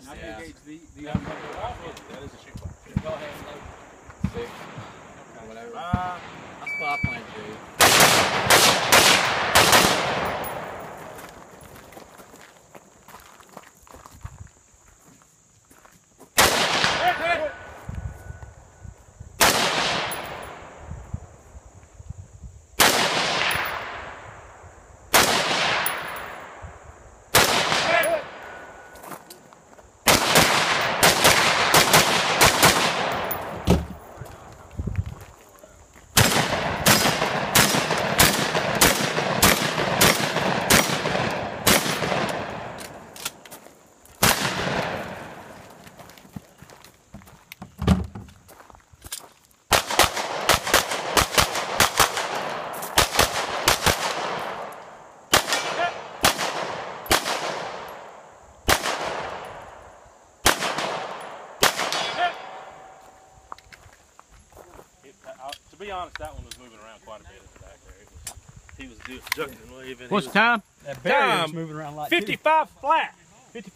let's Now see. you the, the Yeah, that is a shoot box. Go ahead and load. Six. Or whatever. Uh, be honest, that one was moving around quite a bit at the back there. It was, he was ducking and leaving. He What's was the time? That barrier Time. was moving around like 55 flat. 55